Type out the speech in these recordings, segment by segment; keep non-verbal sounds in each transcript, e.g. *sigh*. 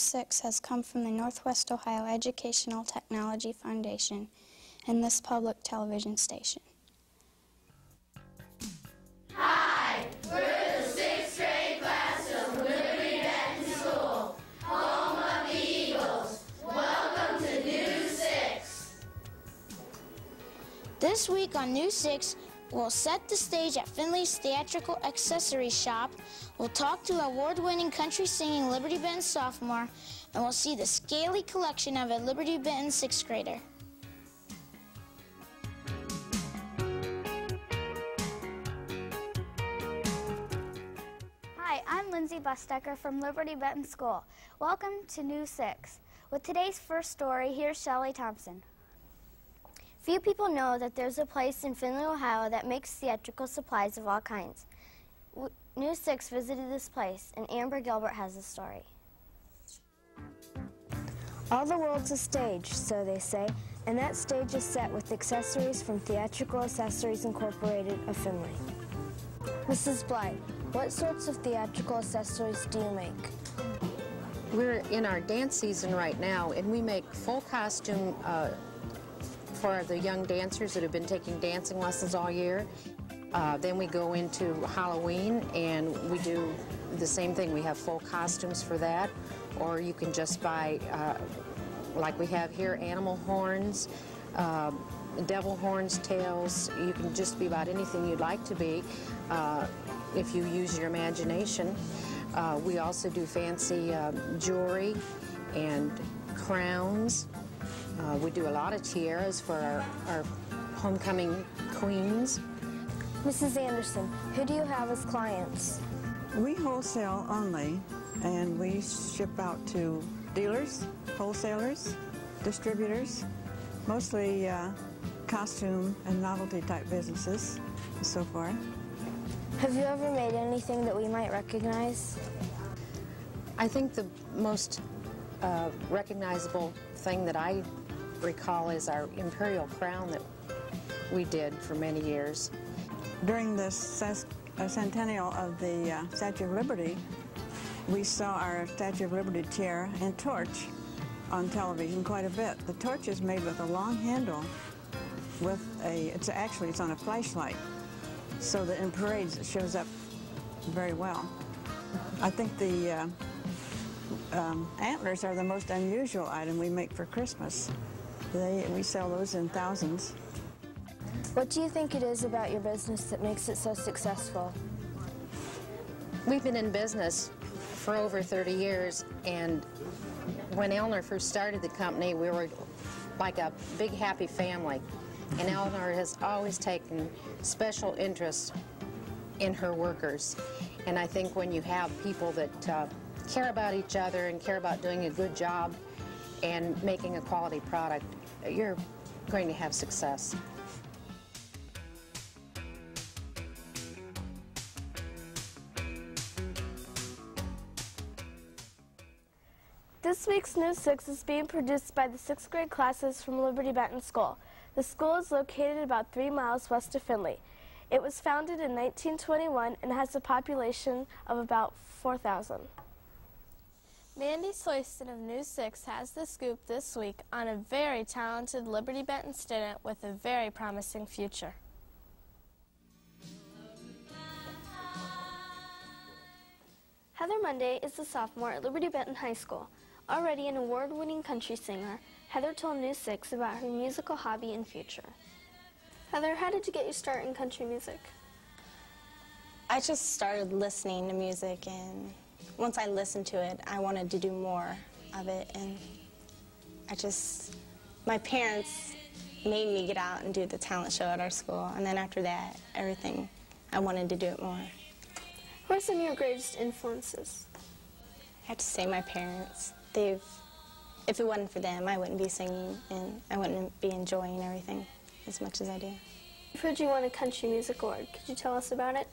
News 6 has come from the Northwest Ohio Educational Technology Foundation and this public television station. Hi, we're the sixth grade class of Liberty Benton School, home of the Eagles. Welcome to News 6. This week on News 6, we'll set the stage at Findlay's Theatrical Accessories Shop. We'll talk to award-winning country singing Liberty Benton sophomore, and we'll see the scaly collection of a Liberty Benton sixth grader. Hi, I'm Lindsay Bustecker from Liberty Benton School. Welcome to New 6. With today's first story, here's Shelley Thompson. Few people know that there's a place in Findlay, Ohio that makes theatrical supplies of all kinds. W News 6 visited this place, and Amber Gilbert has the story. All the world's a stage, so they say, and that stage is set with accessories from Theatrical Accessories Incorporated of Findlay. Mrs. Blythe, what sorts of theatrical accessories do you make? We're in our dance season right now, and we make full costume uh, for the young dancers that have been taking dancing lessons all year. Uh, then we go into Halloween, and we do the same thing. We have full costumes for that, or you can just buy, uh, like we have here, animal horns, uh, devil horns, tails. You can just be about anything you'd like to be uh, if you use your imagination. Uh, we also do fancy uh, jewelry and crowns. Uh, we do a lot of tiaras for our, our homecoming queens. Mrs. Anderson, who do you have as clients? We wholesale only, and we ship out to dealers, wholesalers, distributors, mostly uh, costume and novelty type businesses and so forth. Have you ever made anything that we might recognize? I think the most uh, recognizable thing that I recall is our imperial crown that we did for many years. During the uh, centennial of the uh, Statue of Liberty, we saw our Statue of Liberty chair and torch on television quite a bit. The torch is made with a long handle with a, it's actually, it's on a flashlight, so that in parades it shows up very well. I think the uh, um, antlers are the most unusual item we make for Christmas. They, we sell those in thousands. What do you think it is about your business that makes it so successful? We've been in business for over 30 years, and when Eleanor first started the company, we were like a big happy family. And Eleanor has always taken special interest in her workers. And I think when you have people that uh, care about each other and care about doing a good job and making a quality product, you're going to have success. This week's News 6 is being produced by the 6th grade classes from Liberty Benton School. The school is located about three miles west of Findlay. It was founded in 1921 and has a population of about 4,000. Mandy Sloyston of News 6 has the scoop this week on a very talented Liberty Benton student with a very promising future. Heather Monday is a sophomore at Liberty Benton High School. Already an award-winning country singer, Heather told News 6 about her musical hobby and future. Heather, how did you get your start in country music? I just started listening to music, and once I listened to it, I wanted to do more of it, and I just, my parents made me get out and do the talent show at our school, and then after that, everything, I wanted to do it more. Who are some of your greatest influences? I have to say my parents. They've, if it wasn't for them, I wouldn't be singing, and I wouldn't be enjoying everything as much as I do. I've heard you won a country music award. Could you tell us about it?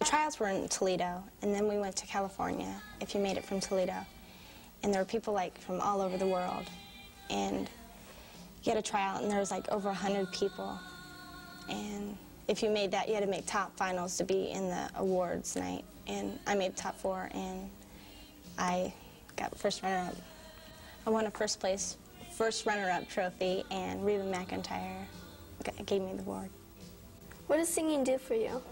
The trials were in Toledo, and then we went to California, if you made it from Toledo. And there were people like from all over the world. And you had a tryout, and there was like over 100 people. And if you made that, you had to make top finals to be in the awards night. And I made top four, and I got first runner-up. I won a first place, first runner-up trophy, and Reba McEntire gave me the award. What does singing do for you?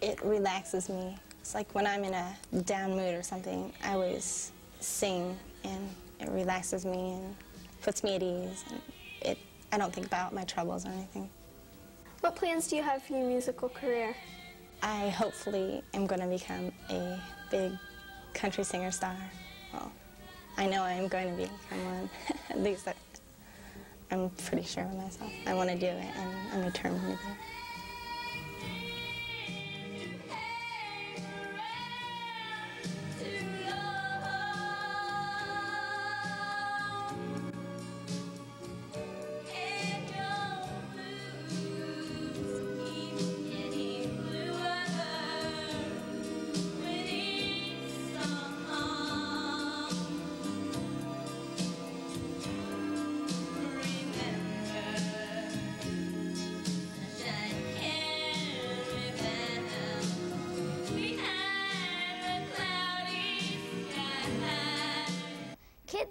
It relaxes me. It's like when I'm in a down mood or something, I always sing, and it relaxes me and puts me at ease. And it, I don't think about my troubles or anything. What plans do you have for your musical career? I hopefully am going to become a big country singer star. Well, I know I am going to become one. *laughs* At least I, I'm pretty sure of myself. I want to do it, and I'm determined to do it.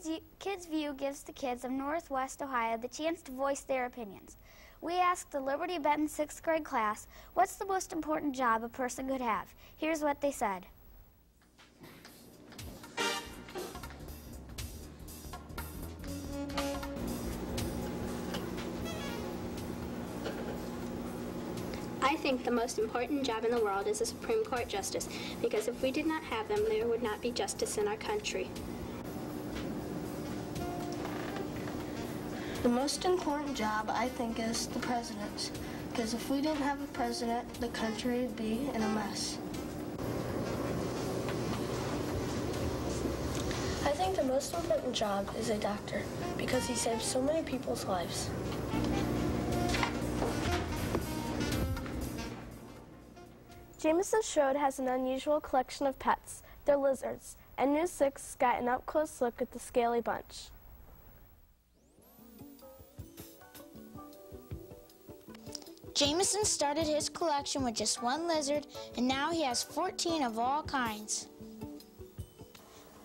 Kids, Kids View gives the kids of Northwest Ohio the chance to voice their opinions. We asked the Liberty Benton sixth grade class, what's the most important job a person could have? Here's what they said. I think the most important job in the world is a Supreme Court justice because if we did not have them, there would not be justice in our country. The most important job, I think, is the president's. Because if we didn't have a president, the country would be in a mess. I think the most important job is a doctor because he saves so many people's lives. Jameson Schroed has an unusual collection of pets. They're lizards, and News 6 got an up-close look at the scaly bunch. Jameson started his collection with just one lizard, and now he has 14 of all kinds.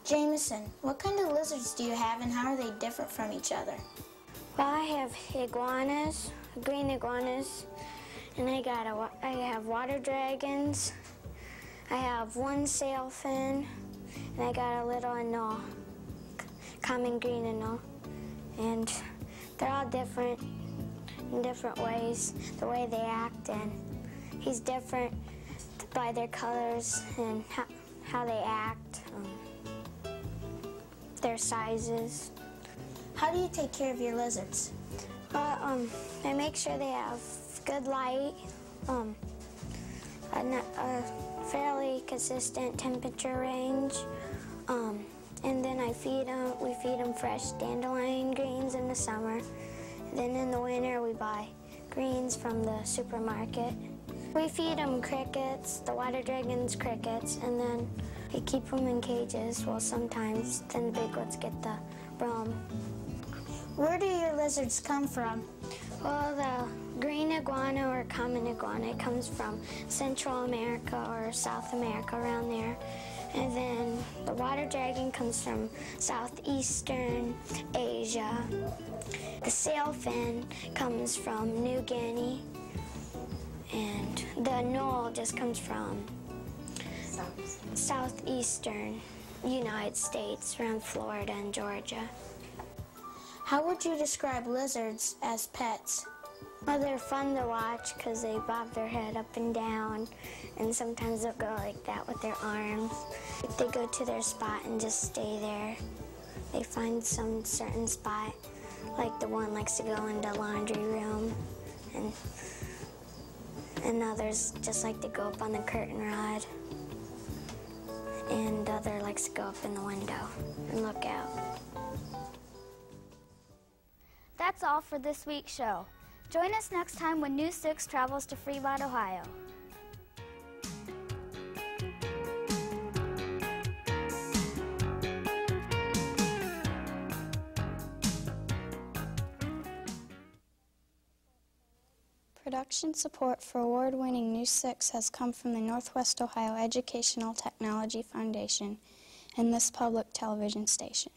Jameson, what kind of lizards do you have, and how are they different from each other? Well, I have iguanas, green iguanas, and I got a, I have water dragons. I have one sailfin, and I got a little anole, common green anole, and they're all different in different ways, the way they act, and he's different by their colors and how, how they act, um, their sizes. How do you take care of your lizards? Well, um, I make sure they have good light, um, a, a fairly consistent temperature range, um, and then I feed them. We feed them fresh dandelion greens in the summer. Then in the winter we buy greens from the supermarket. We feed them crickets, the water dragons crickets, and then we keep them in cages. Well, sometimes then the big ones get the brome. Where do your lizards come from? Well, the green iguana or common iguana comes from Central America or South America around there. And then the water dragon comes from southeastern Asia. The sailfin comes from New Guinea. And the anole just comes from southeastern United States, around Florida and Georgia. How would you describe lizards as pets? Well, they're fun to watch because they bob their head up and down, and sometimes they'll go like that with their arms. They go to their spot and just stay there. They find some certain spot, like the one likes to go in the laundry room, and and others just like to go up on the curtain rod, and other likes to go up in the window and look out. That's all for this week's show. Join us next time when News 6 travels to Fremont, Ohio. Production support for award-winning News 6 has come from the Northwest Ohio Educational Technology Foundation and this public television station.